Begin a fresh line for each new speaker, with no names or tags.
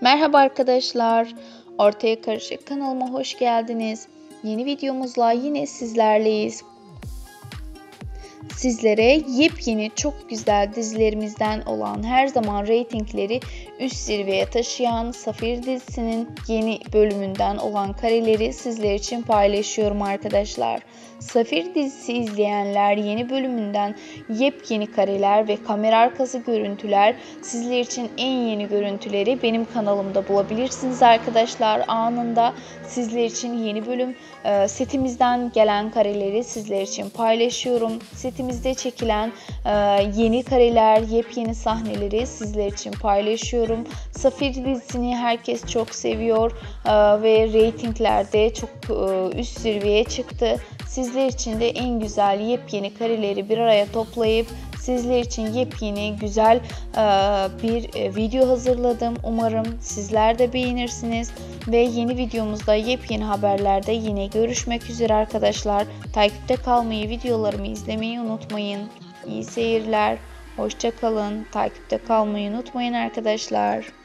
Merhaba arkadaşlar. Ortaya Karışık kanalıma hoş geldiniz. Yeni videomuzla yine sizlerleyiz. Sizlere yepyeni çok güzel dizilerimizden olan her zaman reytingleri üst zirveye taşıyan Safir dizisinin yeni bölümünden olan kareleri sizler için paylaşıyorum arkadaşlar. Safir dizisi izleyenler yeni bölümünden yepyeni kareler ve kamera arkası görüntüler sizler için en yeni görüntüleri benim kanalımda bulabilirsiniz arkadaşlar. Anında sizler için yeni bölüm e, setimizden gelen kareleri sizler için paylaşıyorum. Setimizde çekilen e, yeni kareler, yepyeni sahneleri sizler için paylaşıyorum. Safir dizisini herkes çok seviyor e, ve reytinglerde çok üst zirveye çıktı. Sizler için de en güzel yepyeni kareleri bir araya toplayıp sizler için yepyeni güzel e, bir e, video hazırladım. Umarım sizler de beğenirsiniz ve yeni videomuzda yepyeni haberlerde yine görüşmek üzere arkadaşlar. Takipte kalmayı, videolarımı izlemeyi unutmayın. İyi seyirler. Hoşçakalın. Takipte kalmayı unutmayın arkadaşlar.